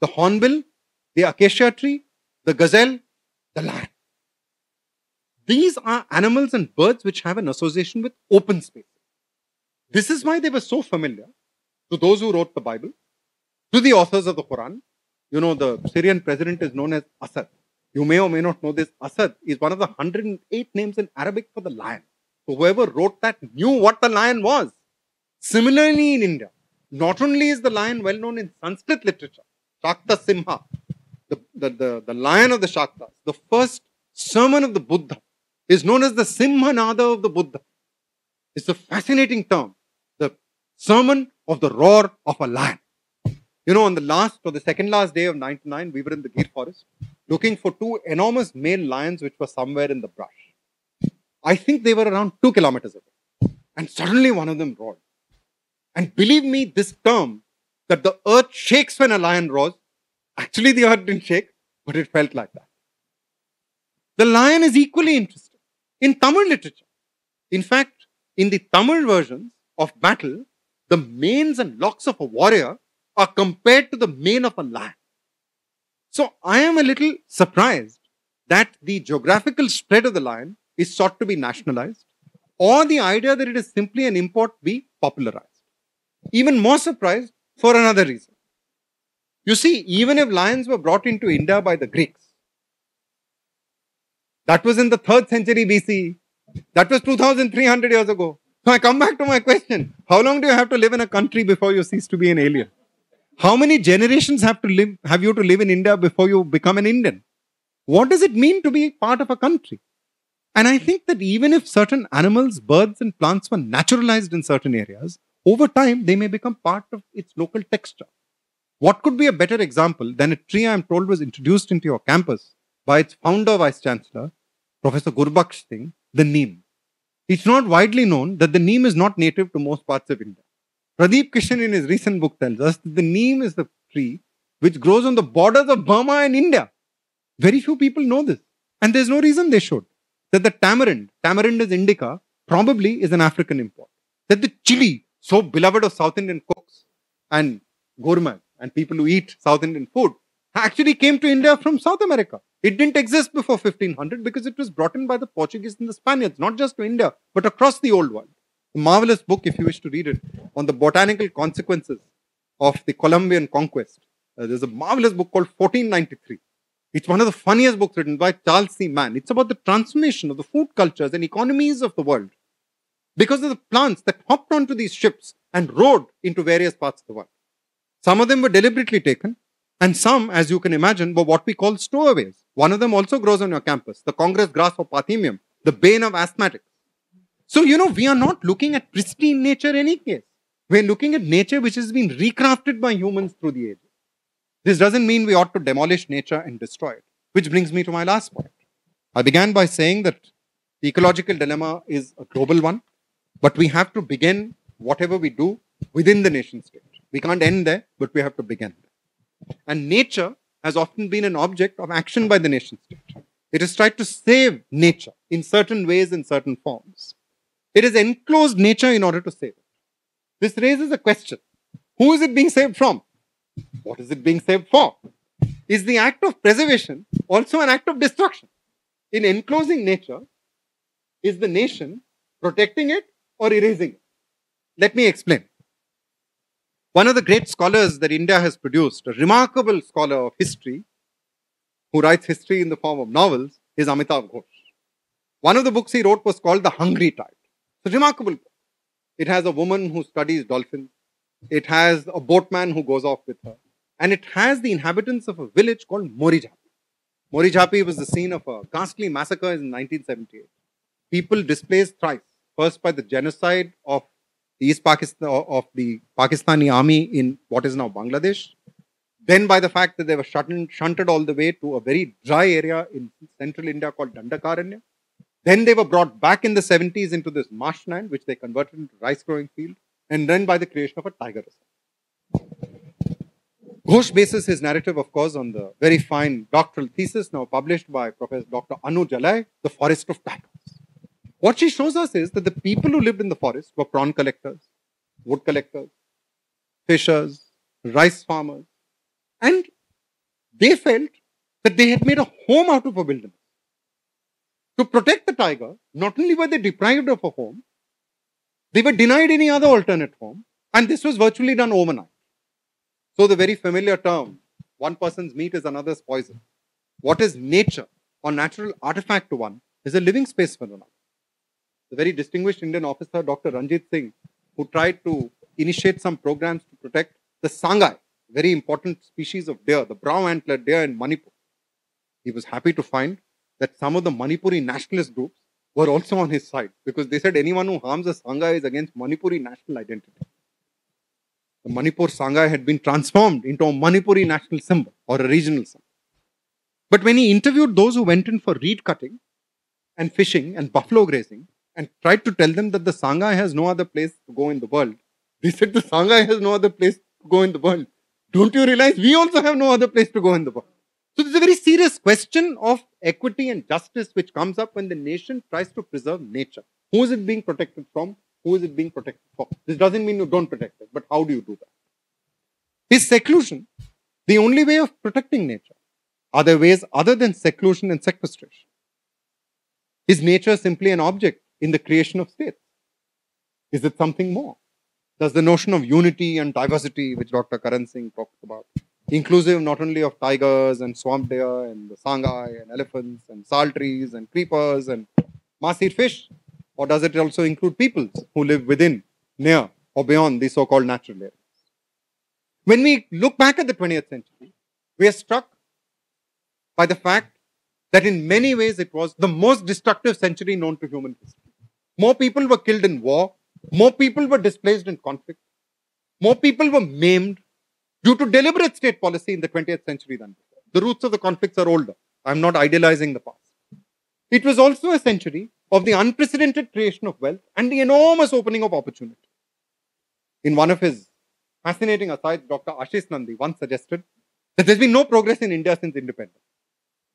the hornbill, the acacia tree, the gazelle, the lion. These are animals and birds which have an association with open space. This is why they were so familiar to those who wrote the Bible, to the authors of the Quran. You know, the Syrian president is known as Assad. You may or may not know this. Asad is one of the 108 names in Arabic for the lion. So whoever wrote that knew what the lion was. Similarly, in India, not only is the lion well known in Sanskrit literature, Shakya Simha, the, the, the, the lion of the Shakyas, the first sermon of the Buddha is known as the Simhanada of the Buddha. It's a fascinating term. The sermon of the roar of a lion. You know, on the last or the second last day of 99, we were in the Gir forest looking for two enormous male lions which were somewhere in the brush. I think they were around two kilometers away. And suddenly one of them roared. And believe me, this term that the earth shakes when a lion roars, actually the earth didn't shake, but it felt like that. The lion is equally interesting in Tamil literature. In fact, in the Tamil versions of battle, the manes and locks of a warrior are compared to the mane of a lion. So I am a little surprised that the geographical spread of the lion is sought to be nationalized or the idea that it is simply an import be popularized. Even more surprised for another reason. You see, even if lions were brought into India by the Greeks, that was in the third century BC. That was 2300 years ago. So I come back to my question. How long do you have to live in a country before you cease to be an alien? How many generations have to live have you to live in India before you become an Indian? What does it mean to be part of a country? And I think that even if certain animals, birds, and plants were naturalized in certain areas, over time they may become part of its local texture. What could be a better example than a tree I am told was introduced into your campus by its founder, Vice Chancellor, Professor Gurbaksh Singh, the neem. It's not widely known that the neem is not native to most parts of India. Pradip Krishen in his recent book tells us that the neem is the tree which grows on the borders of Burma and India. Very few people know this. And there's no reason they should. That the tamarind, Tamarindus indica, probably is an African import. That the chili, so beloved of South Indian cooks and gourmets and people who eat South Indian food, actually came to India from South America. It didn't exist before 1500 because it was brought in by the Portuguese and the Spaniards, not just to India, but across the old world. Marvelous book, if you wish to read it, on the botanical consequences of the Columbian conquest. Uh, there's a marvelous book called 1493. It's one of the funniest books written by Charles C. Mann. It's about the transformation of the food cultures and economies of the world because of the plants that hopped onto these ships and rode into various parts of the world. Some of them were deliberately taken, and some, as you can imagine, were what we call stowaways. One of them also grows on your campus, the Congress grass or Parthenium, the bane of asthmatics. So, you know, we are not looking at pristine nature in any case. We're looking at nature which has been recrafted by humans through the ages. This doesn't mean we ought to demolish nature and destroy it, which brings me to my last point. I began by saying that the ecological dilemma is a global one, but we have to begin whatever we do within the nation state. We can't end there, but we have to begin there. And nature has often been an object of action by the nation state. It has tried to save nature in certain ways, in certain forms. It has enclosed nature in order to save it. This raises a question Who is it being saved from? What is it being saved for? Is the act of preservation also an act of destruction? In enclosing nature, is the nation protecting it or erasing it? Let me explain. One of the great scholars that India has produced, a remarkable scholar of history, who writes history in the form of novels, is Amitav Ghosh. One of the books he wrote was called The Hungry Tide. It's remarkable. It has a woman who studies dolphins. It has a boatman who goes off with her. And it has the inhabitants of a village called Mori Jhapi. Marichjhapi was the scene of a ghastly massacre in 1978. People displaced thrice. First by the genocide of the East Pakistan of the Pakistani army in what is now Bangladesh. Then by the fact that they were shunted, shunted all the way to a very dry area in central India called Dandakaranya. Then they were brought back in the 70s into this marshland, which they converted into rice growing field, and then by the creation of a tiger reserve. Ghosh bases his narrative, of course, on the very fine doctoral thesis now published by Professor Dr. Annu Jalais, The Forest of Tigers. What she shows us is that the people who lived in the forest were prawn collectors, wood collectors, fishers, rice farmers, and they felt that they had made a home out of a wilderness. To protect the tiger, not only were they deprived of a home, they were denied any other alternate home, and this was virtually done overnight. So, the very familiar term, one person's meat is another's poison. What is nature or natural artifact to one is a living space for another the very distinguished Indian officer, Dr. Ranjit Singh, who tried to initiate some programs to protect the Sangai, very important species of deer, the brown antler deer in Manipur. He was happy to find that some of the Manipuri nationalist groups were also on his side because they said anyone who harms a Sangai is against Manipuri national identity. The Manipur Sangai had been transformed into a Manipuri national symbol or a regional symbol. But when he interviewed those who went in for reed cutting and fishing and buffalo grazing, and tried to tell them that the Sangai has no other place to go in the world. They said the Sangai has no other place to go in the world. Don't you realize we also have no other place to go in the world? So there's a very serious question of equity and justice which comes up when the nation tries to preserve nature. Who is it being protected from? Who is it being protected for? This doesn't mean you don't protect it, but how do you do that? Is seclusion the only way of protecting nature? Are there ways other than seclusion and sequestration? Is nature simply an object in the creation of states? Is it something more? Does the notion of unity and diversity, which Dr. Karan Singh talked about, inclusive not only of tigers and swamp deer and the sangai and elephants and sal trees and creepers and mahseer fish, or does it also include peoples who live within, near, or beyond these so-called natural areas? When we look back at the 20th century, we are struck by the fact that in many ways it was the most destructive century known to human history. More people were killed in war. More people were displaced in conflict. More people were maimed due to deliberate state policy in the 20th century than. The roots of the conflicts are older. I'm not idealizing the past. It was also a century of the unprecedented creation of wealth and the enormous opening of opportunity. In one of his fascinating asides, Dr. Ashish Nandy once suggested that there's been no progress in India since independence.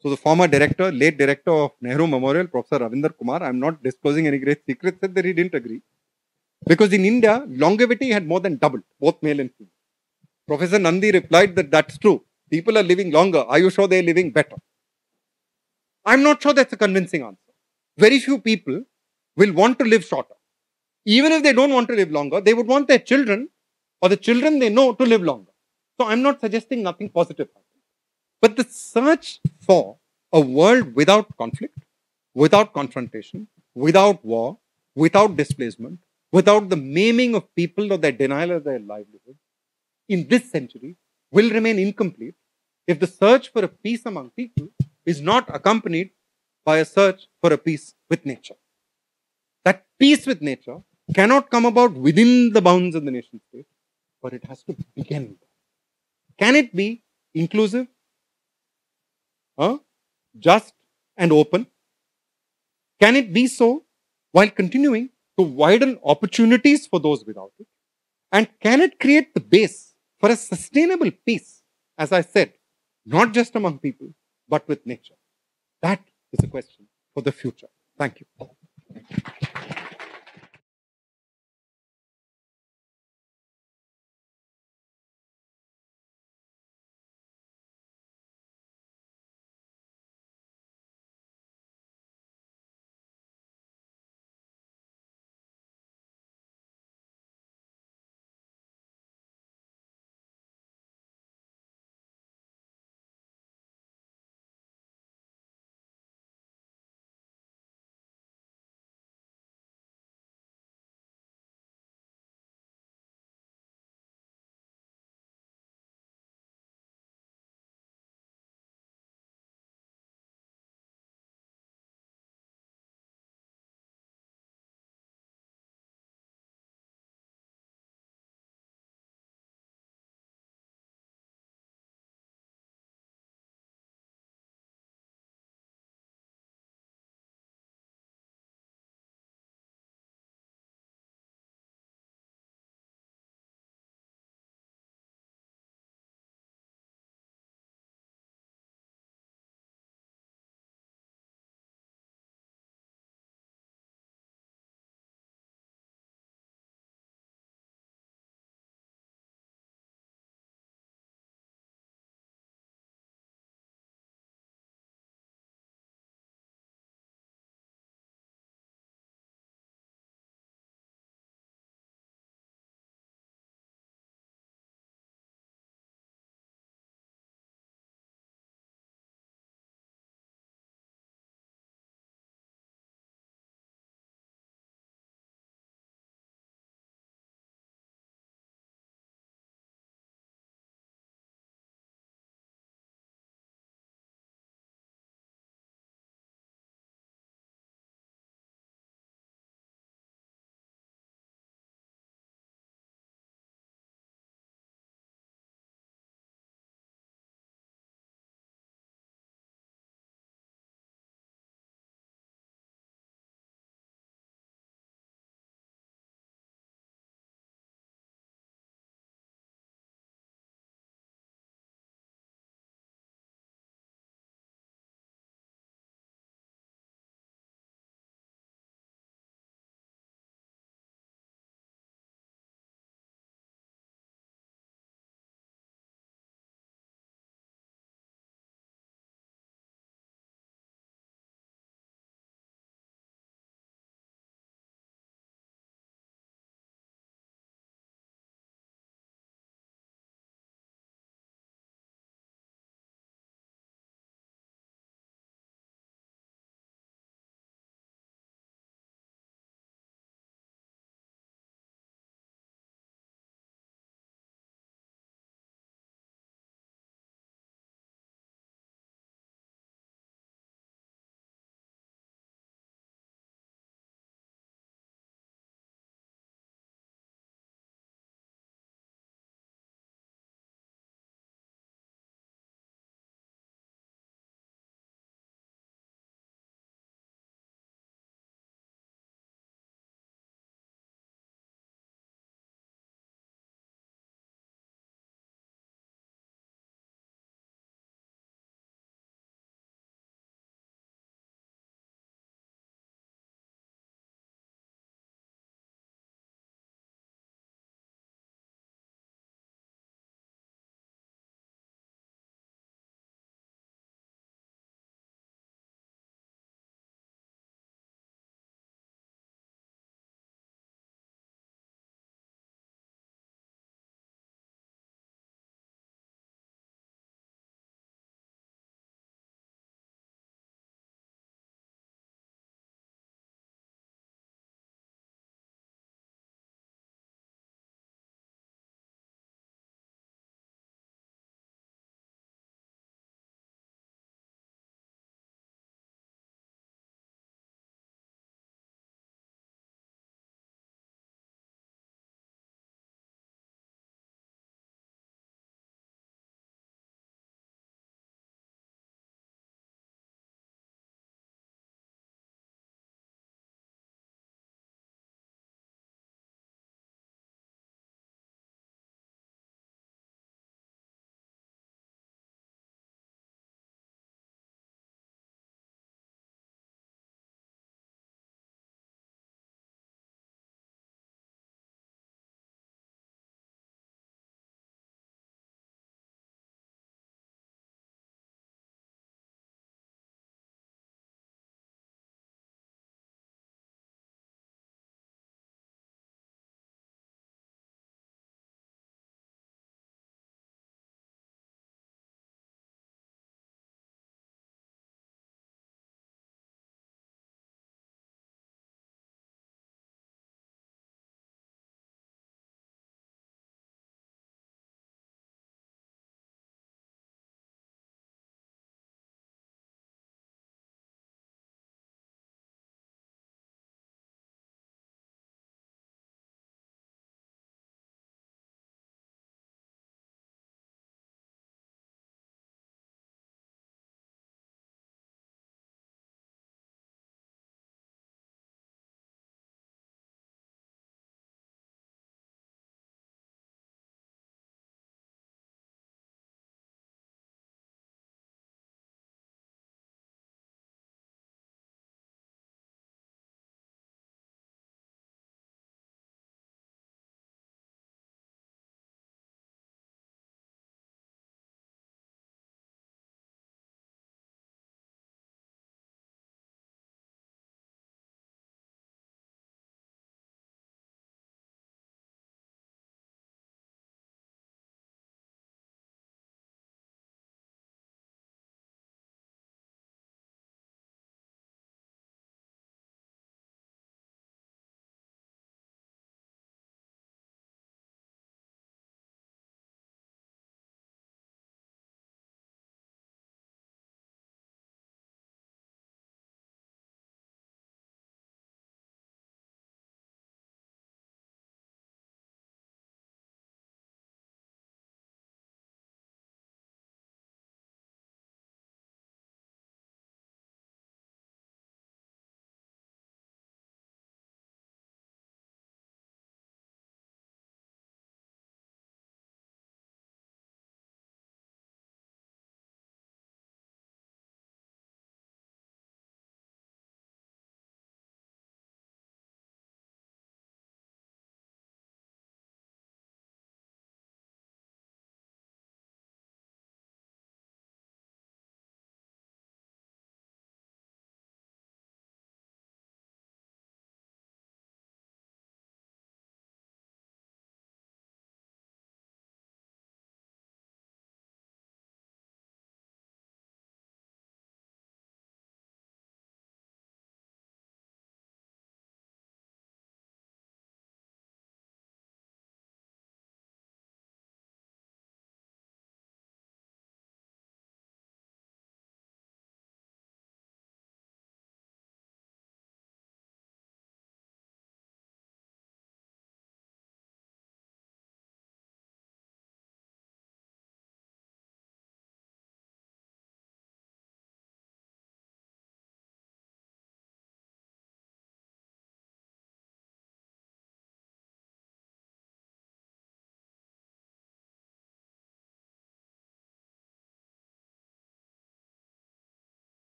So the former director, late director of Nehru Memorial, Professor Ravinder Kumar, I'm not disclosing any great secret, said that he didn't agree. Because in India, longevity had more than doubled, both male and female. Professor Nandy replied that that's true. People are living longer. Are you sure they're living better? I'm not sure that's a convincing answer. Very few people will want to live shorter. Even if they don't want to live longer, they would want their children or the children they know to live longer. So I'm not suggesting nothing positive. But the search for a world without conflict, without confrontation, without war, without displacement, without the maiming of people or their denial of their livelihood, in this century will remain incomplete if the search for a peace among people is not accompanied by a search for a peace with nature. That peace with nature cannot come about within the bounds of the nation state, but it has to begin. Can it be inclusive, uh, just and open, Can it be so while continuing to widen opportunities for those without it? And can it create the base for a sustainable peace, as I said, not just among people, but with nature? That is a question for the future. Thank you.